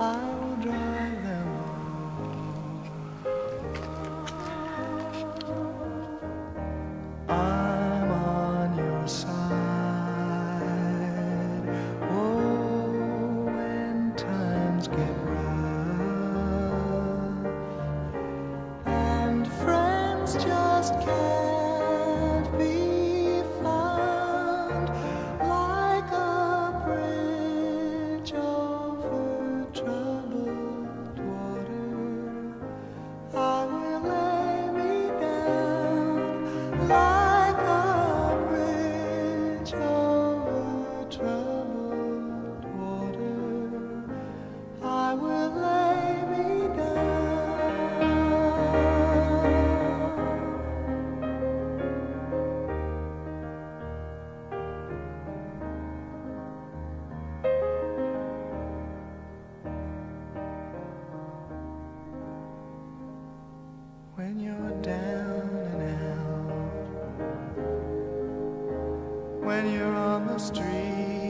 I'll drive them all. I'm on your side. Oh, when times get rough and friends just can't. when you're down and out, when you're on the street.